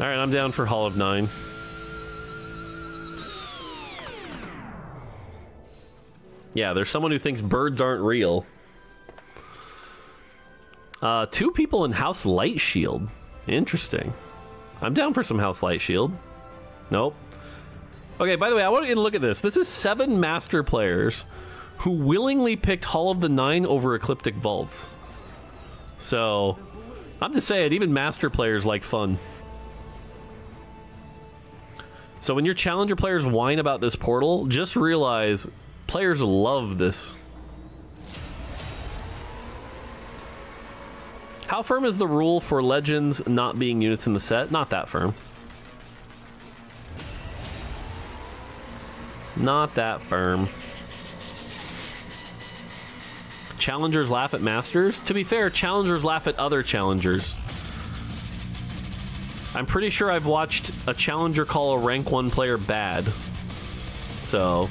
Alright, I'm down for Hall of Nine. Yeah, there's someone who thinks birds aren't real. Uh, two people in House Lightshield. Interesting. I'm down for some House Lightshield. Nope. Okay, by the way, I want you to look at this. This is seven master players who willingly picked Hall of the Nine over Ecliptic Vaults. So, I'm just saying, even master players like fun. So when your challenger players whine about this portal, just realize players love this. How firm is the rule for legends not being units in the set? Not that firm. Not that firm. Challengers laugh at masters? To be fair, challengers laugh at other challengers. I'm pretty sure I've watched a challenger call a rank 1 player bad. So...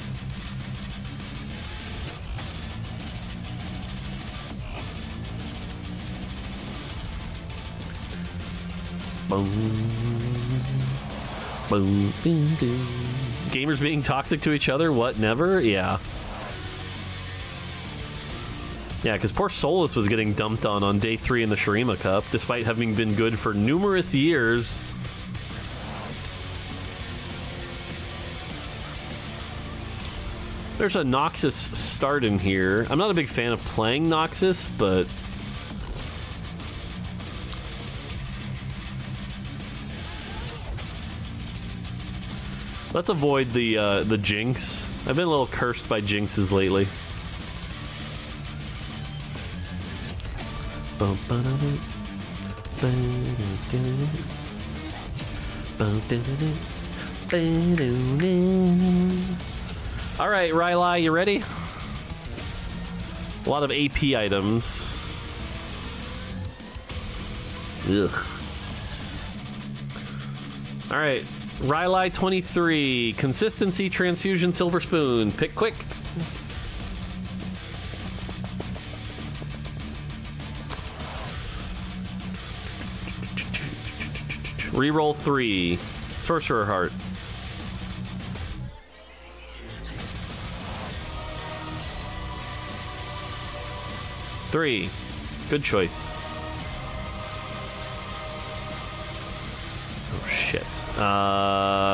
Boom. Boom. Boom. Gamers being toxic to each other? What, never? Yeah. Yeah, because poor Solus was getting dumped on on day three in the Shurima Cup, despite having been good for numerous years. There's a Noxus start in here. I'm not a big fan of playing Noxus, but... Let's avoid the uh, the Jinx. I've been a little cursed by Jinxes lately. All right, Rylai, you ready? A lot of AP items. Ugh. All right, Rylai 23, consistency, transfusion, silver spoon. Pick quick. Reroll three. Sorcerer Heart. Three. Good choice. Oh, shit. Uh...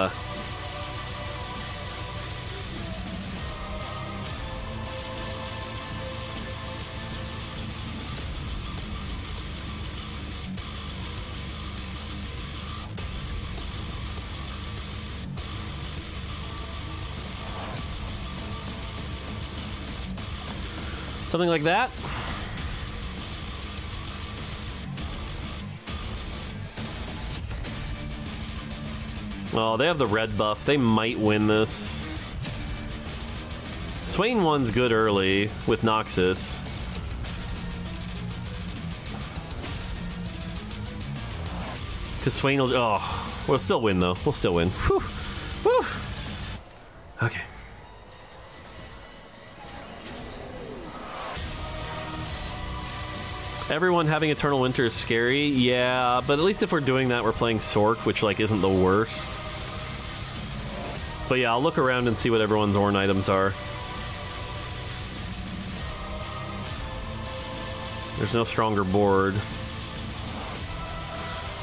Something like that. Oh, they have the red buff. They might win this. Swain one's good early with Noxus. Because Swain will... Oh, we'll still win, though. We'll still win. Whew. Whew. Okay. Everyone having Eternal Winter is scary, yeah, but at least if we're doing that, we're playing Sork, which, like, isn't the worst. But yeah, I'll look around and see what everyone's Ornn items are. There's no stronger board.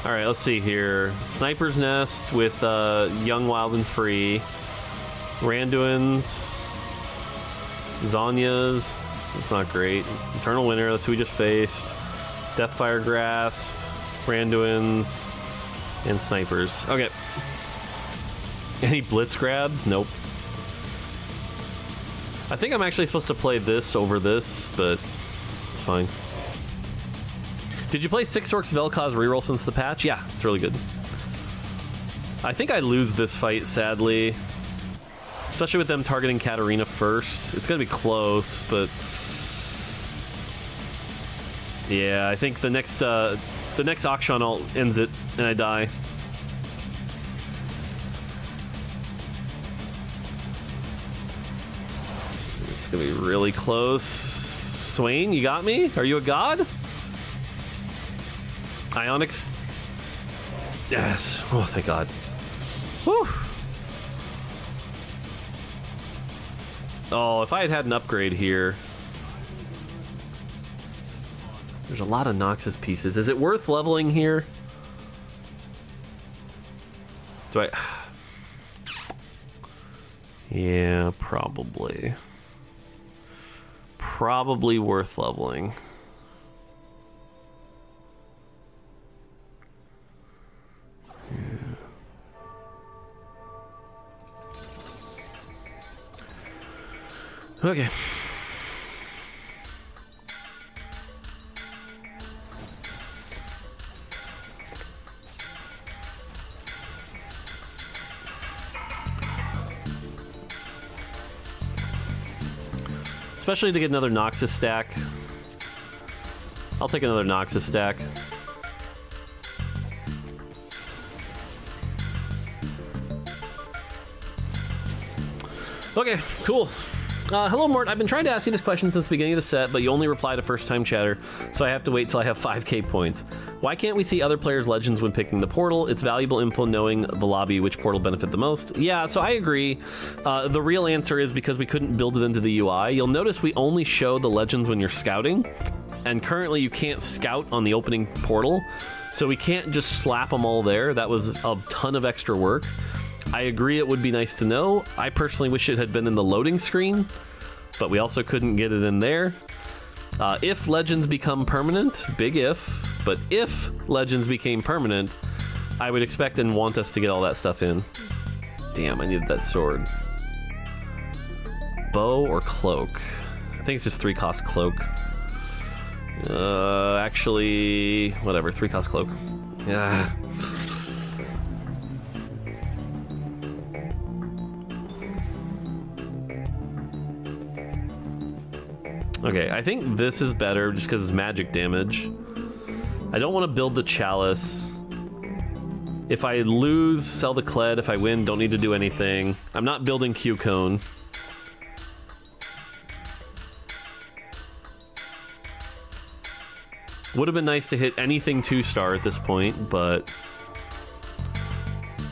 Alright, let's see here. Sniper's Nest with uh, Young, Wild, and Free. Randuin's. Zhonya's. That's not great. Eternal Winter, that's who we just faced. Deathfire Grasp, Randuin's, and Snipers. Okay. Any Blitz grabs? Nope. I think I'm actually supposed to play this over this, but it's fine. Did you play Six Orcs Vel'Koz reroll since the patch? Yeah, it's really good. I think I lose this fight, sadly. Especially with them targeting Katarina first. It's gonna be close, but... Yeah, I think the next, uh, the next Akshan ult ends it, and I die. It's gonna be really close. Swain, you got me? Are you a god? Ionix Yes. Oh, thank God. Whew. Oh, if I had had an upgrade here. There's a lot of Noxus pieces. Is it worth leveling here? Do I... Yeah, probably. Probably worth leveling. Yeah. Okay. Especially to get another Noxus stack. I'll take another Noxus stack. Okay, cool. Uh, hello, Mort. I've been trying to ask you this question since the beginning of the set, but you only reply to first-time chatter, so I have to wait till I have 5k points. Why can't we see other players' legends when picking the portal? It's valuable info knowing the lobby which portal benefit the most. Yeah, so I agree. Uh, the real answer is because we couldn't build it into the UI. You'll notice we only show the legends when you're scouting, and currently you can't scout on the opening portal, so we can't just slap them all there. That was a ton of extra work. I agree it would be nice to know. I personally wish it had been in the loading screen, but we also couldn't get it in there. Uh, if legends become permanent, big if, but if legends became permanent, I would expect and want us to get all that stuff in. Damn, I needed that sword. Bow or cloak? I think it's just three cost cloak. Uh, actually, whatever, three cost cloak. Yeah. Okay, I think this is better just because it's magic damage. I don't want to build the chalice. If I lose, sell the cled. If I win, don't need to do anything. I'm not building Q-Cone. Would have been nice to hit anything two-star at this point, but...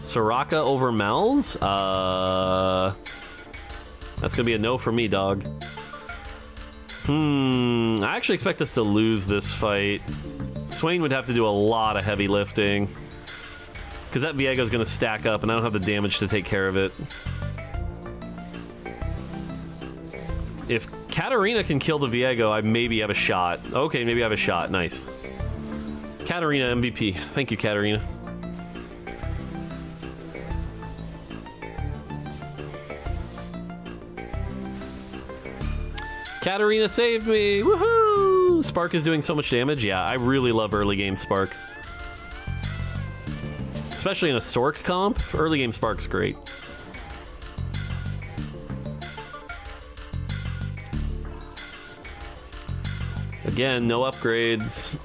Soraka over Mel's? Uh... That's gonna be a no for me, dog. Hmm, I actually expect us to lose this fight. Swain would have to do a lot of heavy lifting. Because that Viego's going to stack up, and I don't have the damage to take care of it. If Katarina can kill the Viego, I maybe have a shot. Okay, maybe I have a shot. Nice. Katarina MVP. Thank you, Katarina. Katarina saved me! Woohoo! Spark is doing so much damage. Yeah, I really love early game Spark. Especially in a Sork comp, early game Spark's great. Again, no upgrades.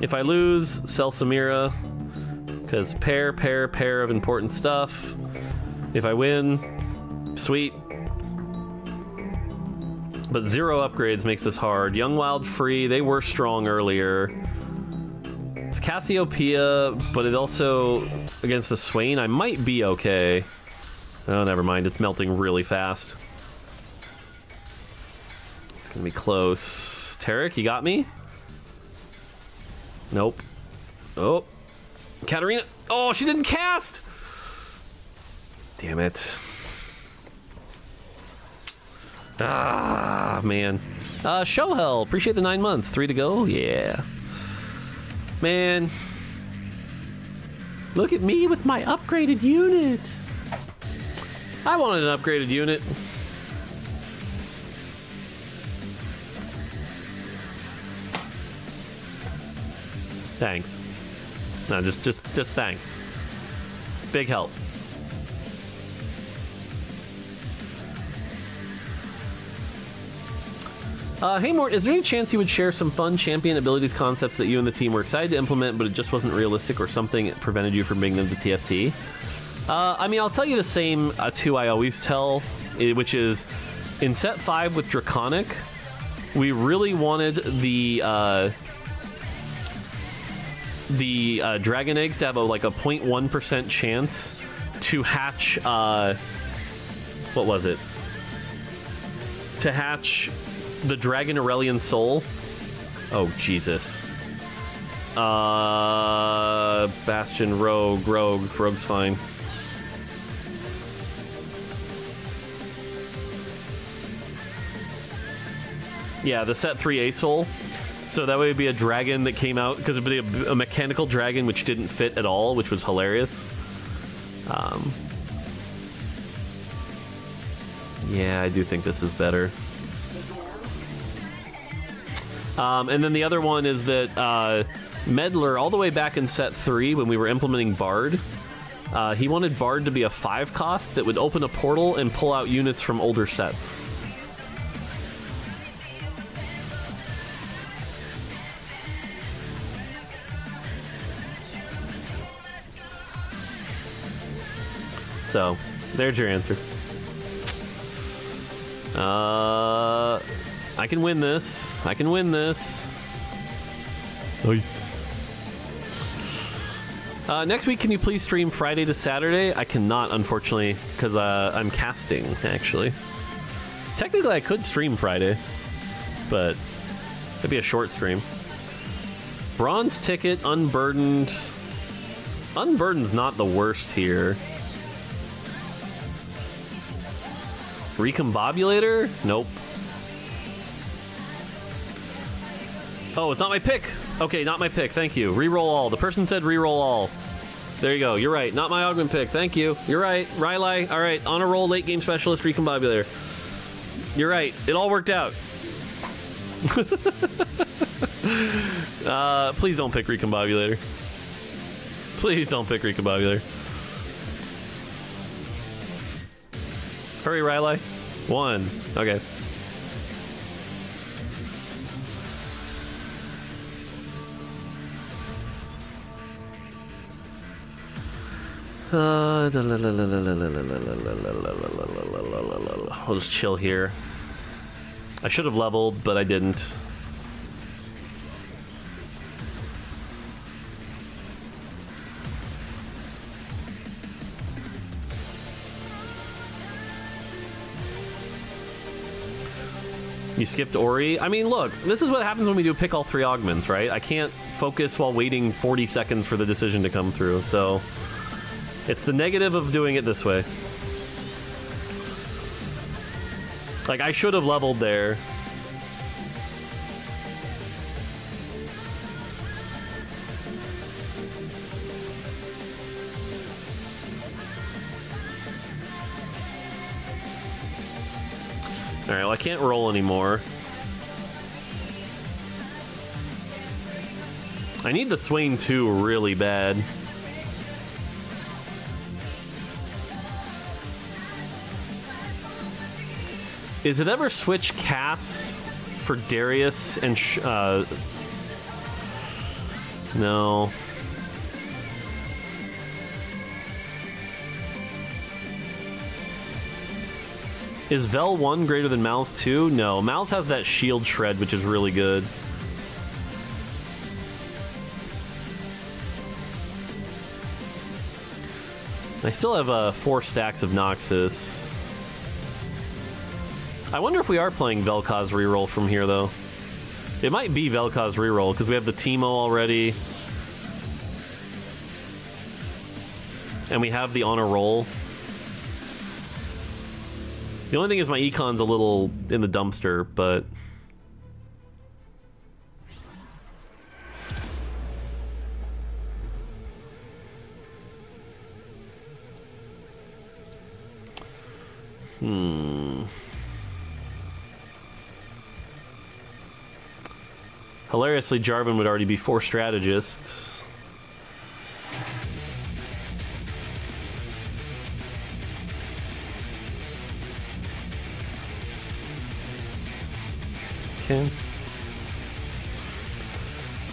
If I lose, sell Samira. Because pair, pair, pair of important stuff. If I win, sweet. But zero upgrades makes this hard. Young Wild free, they were strong earlier. It's Cassiopeia, but it also, against the Swain, I might be okay. Oh, never mind, it's melting really fast. It's gonna be close. Taric, you got me? Nope. Oh. Katarina. Oh, she didn't cast! Damn it. Ah, man. Uh, show hell. Appreciate the nine months. Three to go. Yeah. Man. Look at me with my upgraded unit. I wanted an upgraded unit. Thanks. No, just just just thanks. Big help. Uh, hey Mort, is there any chance you would share some fun champion abilities concepts that you and the team were excited to implement, but it just wasn't realistic or something prevented you from bringing them to TFT? Uh, I mean, I'll tell you the same uh, two I always tell, eh, which is in set five with Draconic, we really wanted the uh, the uh, dragon eggs to have a like a 0.1 percent chance to hatch. Uh, what was it? To hatch the Dragon Aurelion Sol. Oh Jesus. Uh, Bastion, Rogue, Rogue, Rogue's fine. Yeah, the set 3A Soul. So that would be a dragon that came out, because it would be a, a, mechanical dragon which didn't fit at all, which was hilarious. Um, yeah, I do think this is better. Um, and then the other one is that uh, Meddler, all the way back in set 3 when we were implementing Bard, uh, he wanted Bard to be a 5 cost that would open a portal and pull out units from older sets. So, there's your answer. Uh, I can win this. I can win this. Nice. Uh, next week, can you please stream Friday to Saturday? I cannot, unfortunately, because uh, I'm casting, actually. Technically, I could stream Friday, but it'd be a short stream. Bronze ticket, unburdened. Unburdened's not the worst here. Recombobulator? Nope. Oh, it's not my pick. Okay, not my pick. Thank you. Reroll all. The person said reroll all. There you go. You're right. Not my augment pick. Thank you. You're right. Rylai. All right. On a roll, late game specialist, recombobulator. You're right. It all worked out. uh, please don't pick recombobulator. Please don't pick recombobulator. Hurry, Riley. One. Okay. Uh, I'll just chill here. I should have leveled, but I didn't. You skipped Ori. I mean, look, this is what happens when we do pick all three augments, right? I can't focus while waiting 40 seconds for the decision to come through, so... It's the negative of doing it this way. Like, I should have leveled there. I can't roll anymore. I need the Swain 2 really bad. Is it ever switch Cass for Darius and uh, no. Is Vel 1 greater than Mal's 2? No. Mal's has that shield shred, which is really good. I still have uh, four stacks of Noxus. I wonder if we are playing Vel'Koz reroll from here, though. It might be Vel'Koz reroll, because we have the Teemo already. And we have the Honor roll. The only thing is my econ's a little in the dumpster, but... Hmm... Hilariously, Jarvan would already be four strategists. Okay.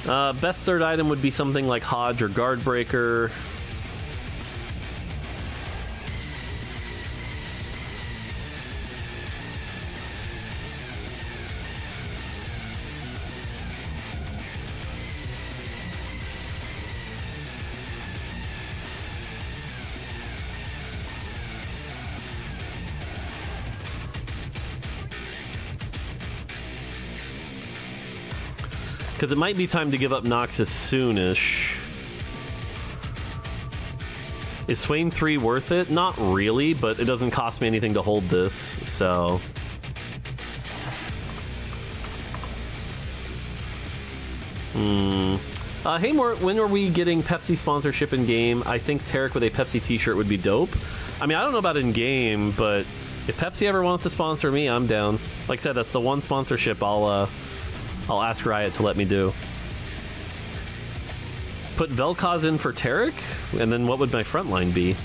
Uh, best third item would be something like HoJ or Guard Because it might be time to give up Noxus soonish. Is Swain 3 worth it? Not really, but it doesn't cost me anything to hold this, so... Hmm. Uh, hey, Mort, When are we getting Pepsi sponsorship in game? I think Taric with a Pepsi T-shirt would be dope. I mean, I don't know about in game, but if Pepsi ever wants to sponsor me, I'm down. Like I said, that's the one sponsorship I'll uh, I'll ask Riot to let me do. Put Vel'Koz in for Taric, and then what would my front line be?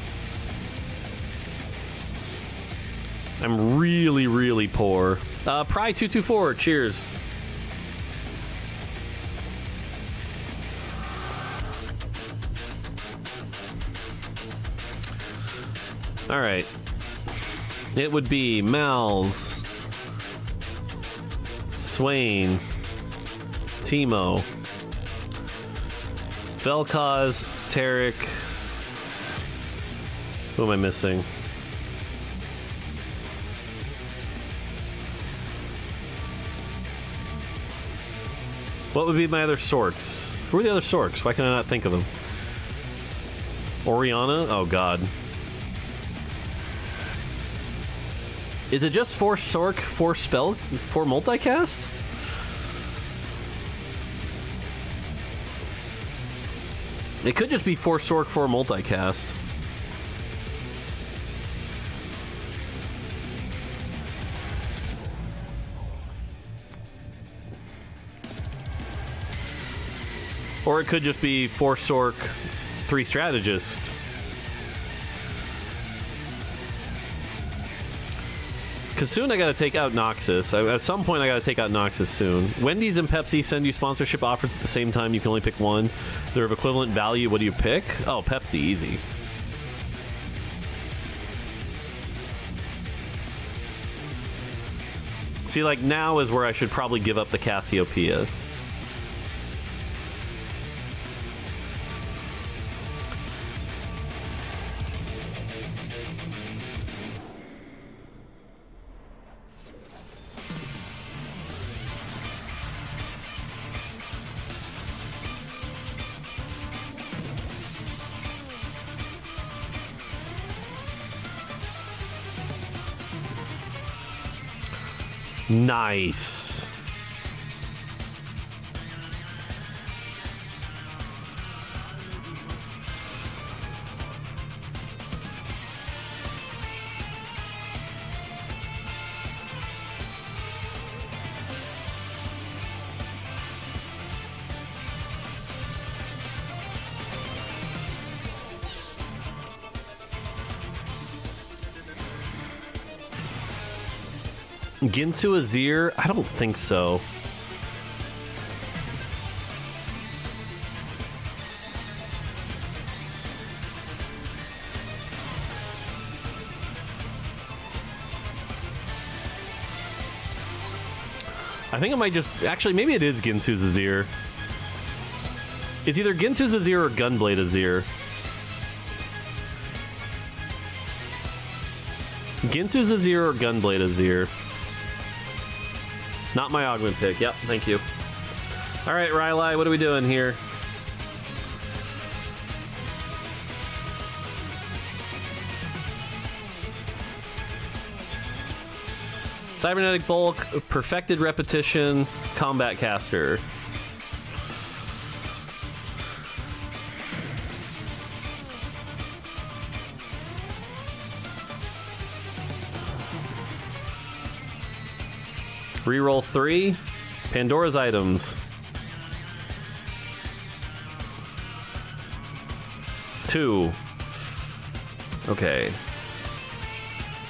I'm really, really poor. Uh, Pry224, cheers. All right. It would be Mal's, Swain, Teemo, Vel'Koz, Taric. Who am I missing? What would be my other Sorks? Who are the other Sorks? Why can I not think of them? Orianna? Oh god. Is it just four Sork, four spell, four multicast? It could just be four Sork, four multicast. Or it could just be four Sork, three strategists. Because soon I gotta take out Noxus. I, at some point I gotta take out Noxus soon. Wendy's and Pepsi send you sponsorship offers at the same time. You can only pick one. They're of equivalent value. What do you pick? Oh, Pepsi, easy. See, like now is where I should probably give up the Cassiopeia. Nice. Guinsoo Azir? I don't think so. I think it might just... Actually, maybe it is Guinsoo's Azir. It's either Guinsoo's Azir or Gunblade Azir. Guinsoo's Azir or Gunblade Azir. Not my augment pick. Yep, thank you. All right, Rylai, what are we doing here? Cybernetic Bulk, Perfected Repetition, Combat Caster. Reroll three. Pandora's items. Two. Okay.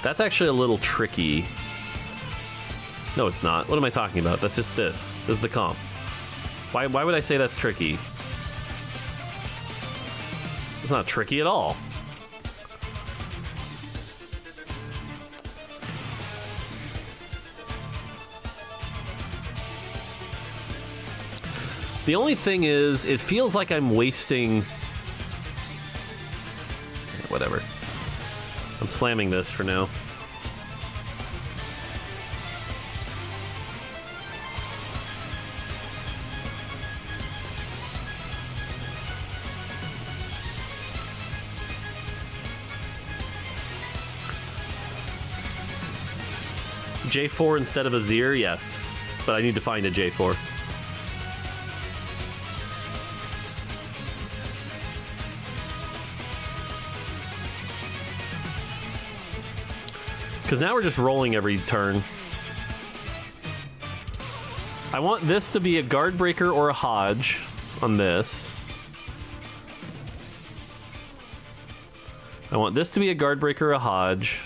That's actually a little tricky. No, it's not. What am I talking about? That's just this. This is the comp. Why, why would I say that's tricky? It's not tricky at all. The only thing is, it feels like I'm wasting... Whatever. I'm slamming this for now. J4 instead of Azir, yes. But I need to find a J4. Because now we're just rolling every turn. I want this to be a Guardbreaker or a HoJ on this. I want this to be a Guardbreaker or a HoJ.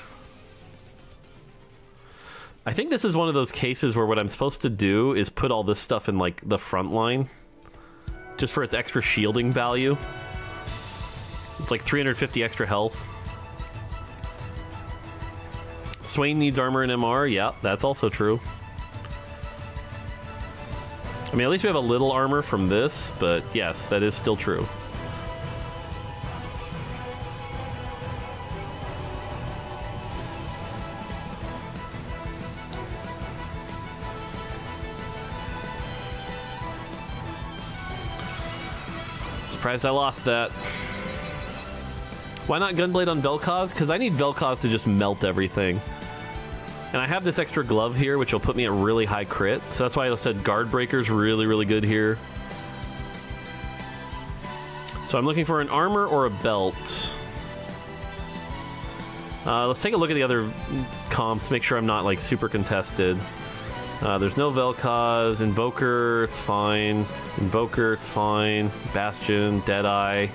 I think this is one of those cases where what I'm supposed to do is put all this stuff in like the front line. Just for its extra shielding value. It's like 350 extra health. Swain needs armor and MR. Yeah, that's also true. I mean, at least we have a little armor from this, but yes, that is still true. Surprised I lost that. Why not Gunblade on Vel'Koz? Because I need Vel'Koz to just melt everything. And I have this extra glove here, which will put me at really high crit. So that's why I said Guardbreaker's really, really good here. So I'm looking for an armor or a belt. Uh, let's take a look at the other comps, make sure I'm not like super contested. Uh, there's no Vel'Koz, Invoker, it's fine. Invoker, it's fine. Bastion, Deadeye,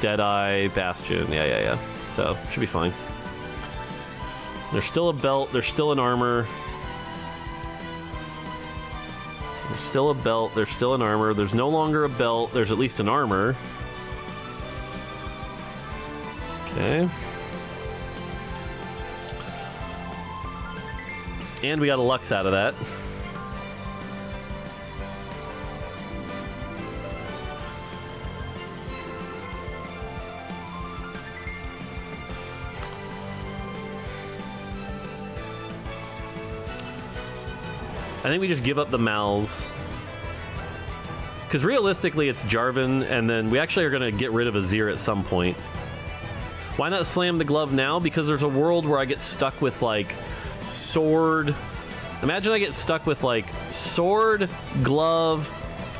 Deadeye, Bastion. Yeah, yeah, yeah. So, should be fine. There's still a belt, there's still an armor. There's still a belt, there's still an armor. There's no longer a belt, there's at least an armor. Okay. And we got a Lux out of that. I think we just give up the Mals. Because realistically, it's Jarvan, and then we actually are going to get rid of Azir at some point. Why not slam the glove now? Because there's a world where I get stuck with, like, sword. Imagine I get stuck with, like, sword, glove,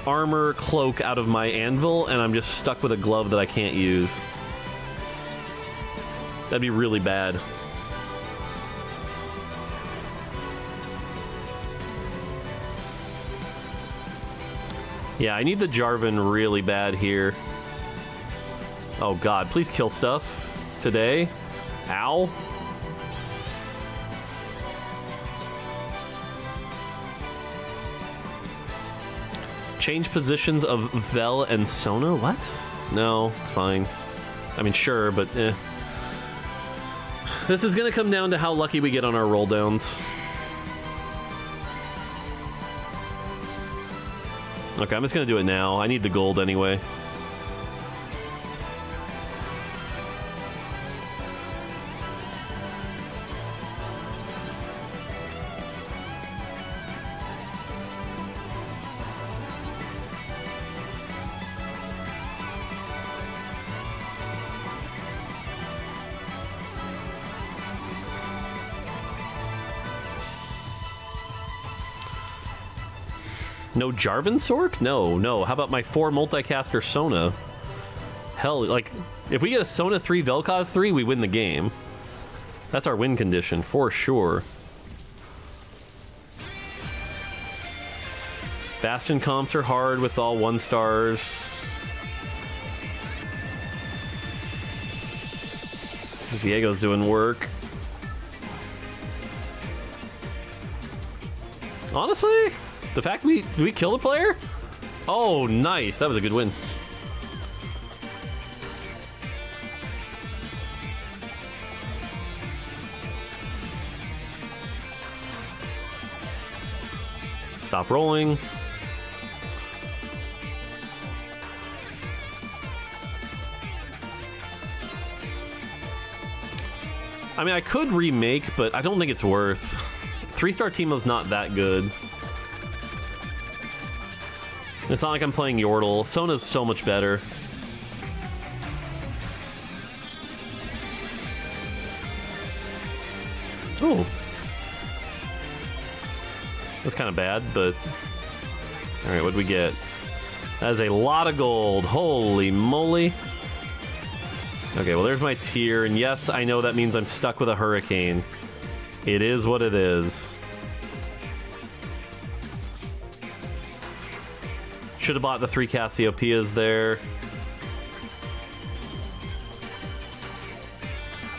armor, cloak out of my anvil, and I'm just stuck with a glove that I can't use. That'd be really bad. Yeah, I need the Jarvan really bad here. Oh god, please kill stuff today. Ow. Change positions of Vel and Sona? What? No, it's fine. I mean, sure, but eh. This is gonna come down to how lucky we get on our roll downs. Okay, I'm just gonna do it now. I need the gold anyway. No Jarvan Sork? No, no. How about my four multicaster Sona? Hell, like, if we get a Sona 3 Vel'Koz 3, we win the game. That's our win condition, for sure. Bastion comps are hard with all one stars. Viego's doing work. Honestly, the fact we we kill the player? Oh, nice. That was a good win. Stop rolling. I mean, I could remake, but I don't think it's worth. Three-star Teemo's not that good. It's not like I'm playing Yordle. Sona's so much better. Oh. That's kind of bad, but... Alright, what'd we get? That is a lot of gold. Holy moly. Okay, well, there's my tier, and yes, I know that means I'm stuck with a hurricane. It is what it is. Should have bought the three Cassiopeias there.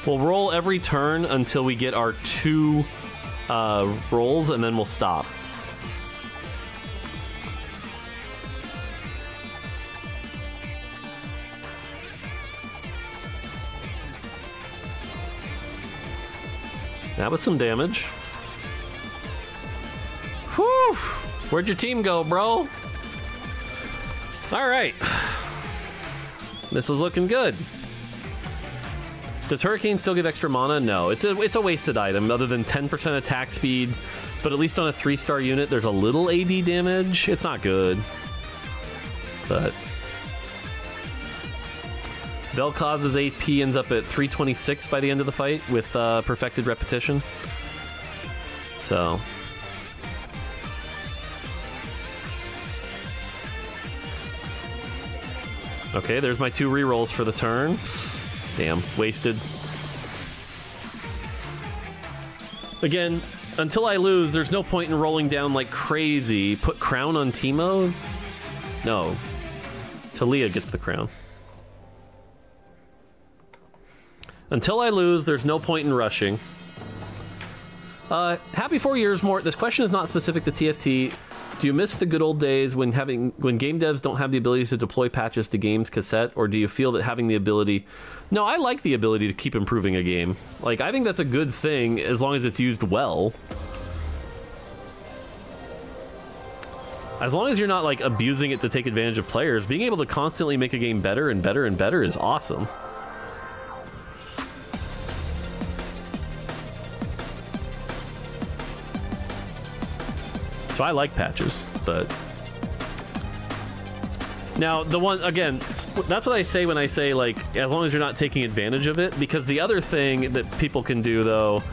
We'll roll every turn until we get our two uh, rolls, and then we'll stop. That was some damage. Whew! Where'd your team go, bro? All right. This is looking good. Does Hurricane still give extra mana? No, it's a it's a wasted item other than 10% attack speed, but at least on a three-star unit, there's a little AD damage. It's not good, but Vel'Koz's AP ends up at 326 by the end of the fight with uh, Perfected Repetition. So. Okay, there's my two rerolls for the turn. Damn, wasted. Again, until I lose, there's no point in rolling down like crazy. Put crown on Teemo? No. Taliyah gets the crown. Until I lose, there's no point in rushing. Uh, happy four years more. This question is not specific to TFT. Do you miss the good old days when having when game devs don't have the ability to deploy patches to games cassette, or do you feel that having the ability? No, I like the ability to keep improving a game. Like I think that's a good thing as long as it's used well. As long as you're not like abusing it to take advantage of players, being able to constantly make a game better and better and better is awesome. So I like patches, but now the one again, that's what I say when I say like as long as you're not taking advantage of it. Because the other thing that people can do though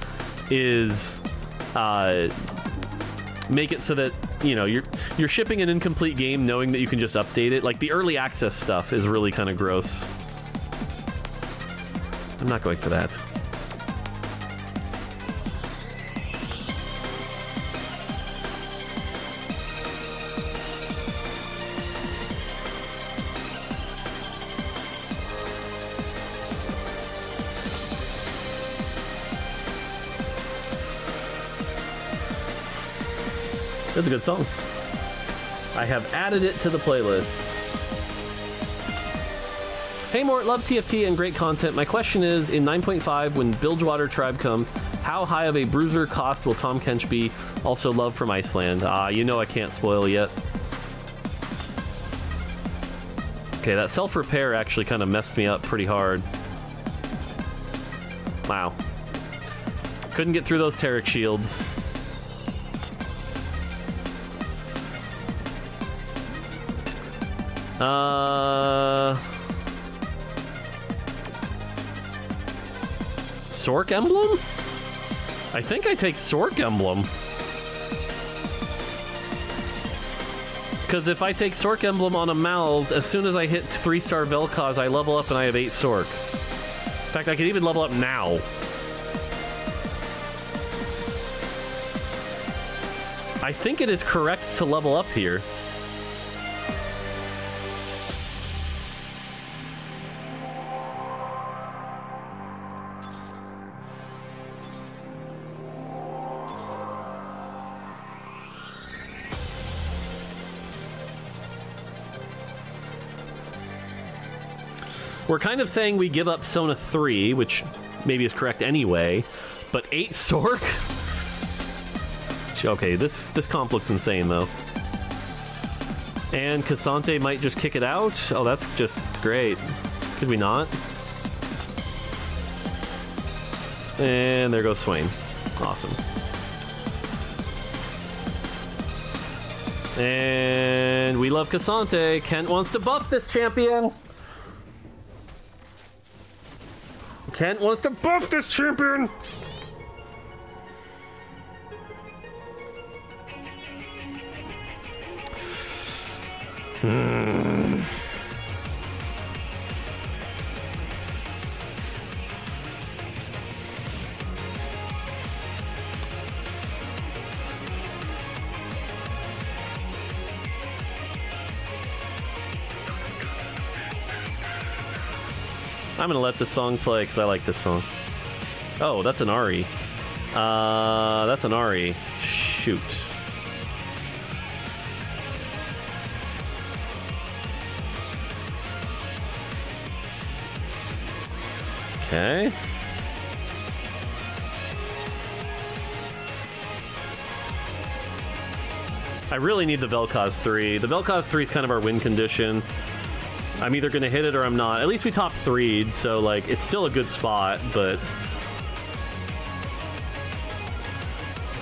is uh, make it so that you know you're you're shipping an incomplete game knowing that you can just update it. Like the early access stuff is really kind of gross. I'm not going for that. That's a good song. I have added it to the playlist. Hey Mort, love TFT and great content. My question is, in 9.5, when Bilgewater Tribe comes, how high of a bruiser cost will Tahm Kench be? Also love from Iceland. Ah, uh, you know I can't spoil yet. Okay, that self-repair actually kind of messed me up pretty hard. Wow. Couldn't get through those Taric shields. Uh... Sorc Emblem? I think I take Sork Emblem. Because if I take Sork Emblem on a Mal's, as soon as I hit 3-star Vel'Koz, I level up and I have 8 Sork. In fact, I could even level up now. I think it is correct to level up here. We're kind of saying we give up Sona 3, which maybe is correct anyway, but 8 Sork? Okay, this, this comp looks insane, though. And K'Sante might just kick it out? Oh, that's just great. Could we not? And there goes Swain. Awesome. And we love K'Sante. Kent wants to buff this champion. Kent wants to buff this champion! Hmm. I'm gonna let this song play because I like this song. Oh, that's an Ahri. Uh, that's an Ahri. Shoot. Okay. I really need the Vel'Koz 3. The Vel'Koz 3 is kind of our win condition. I'm either to hit it or I'm not. At least we top 3 so, like, it's still a good spot, but...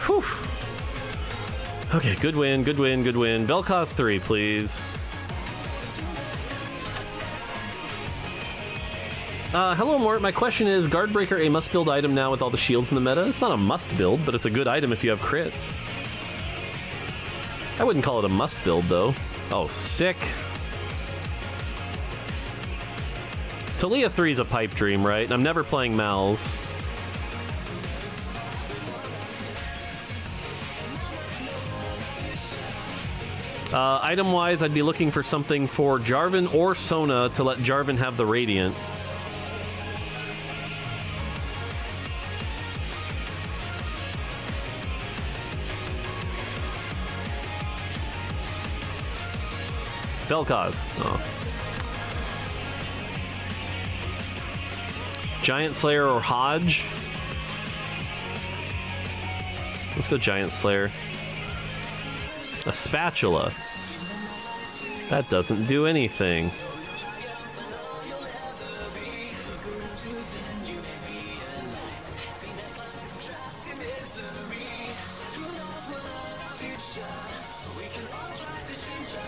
Whew. Okay, good win, good win, good win. Vel'Koz 3, please. Uh, hello, Mort. My question is, Guardbreaker a must-build item now with all the shields in the meta? It's not a must-build, but it's a good item if you have crit. I wouldn't call it a must-build, though. Oh, sick. Taliyah 3 is a pipe dream, right? I'm never playing Mal's. Uh, Item-wise, I'd be looking for something for Jarvan or Sona to let Jarvan have the Radiant. Vel'Koz. Oh. Giant Slayer or HoJ? Let's go Giant Slayer. A spatula. That doesn't do anything.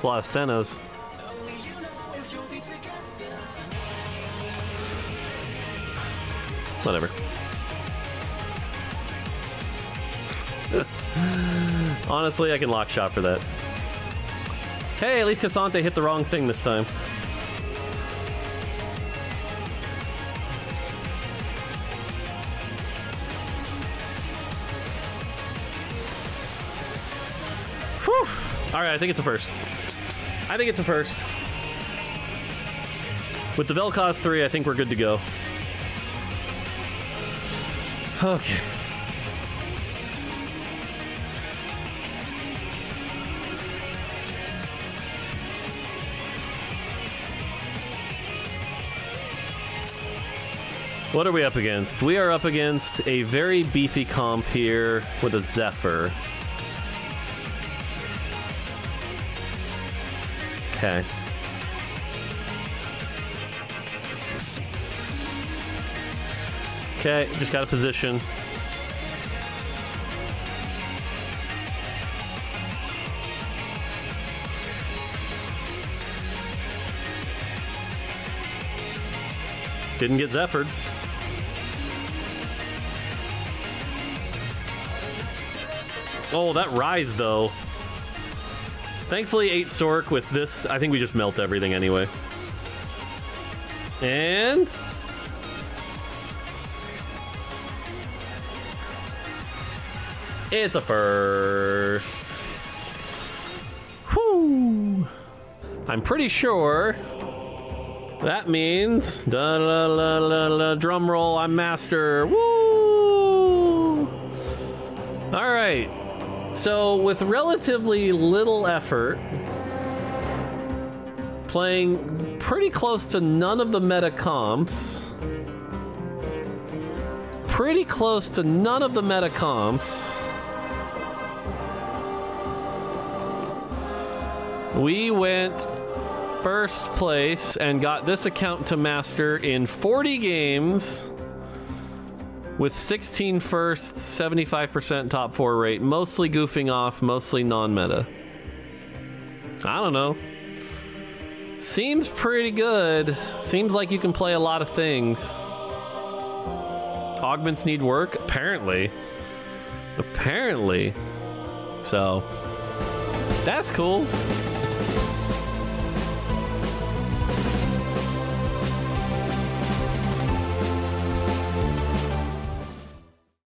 A lot of Sennas. Whatever. Honestly, I can lock shot for that. Hey, at least K'Sante hit the wrong thing this time. Whew. All right, I think it's a first. I think it's a first. With the Vel'Koz 3, I think we're good to go. Okay. What are we up against? We are up against a very beefy comp here with a Zephyr. Okay. Okay, just got a position. Didn't get Zephyred. Oh, that rise though. Thankfully, 8 Sork with this, I think we just melt everything anyway. And It's a first. Whoo! I'm pretty sure that means da la la la la drum roll. I'm master. Woo! All right. So with relatively little effort, playing pretty close to none of the meta comps, pretty close to none of the meta comps. We went first place and got this account to master in 40 games with 16 firsts, 75% top four rate, mostly goofing off, mostly non-meta. I don't know. Seems pretty good. Seems like you can play a lot of things. Augments need work? Apparently. Apparently. So, that's cool.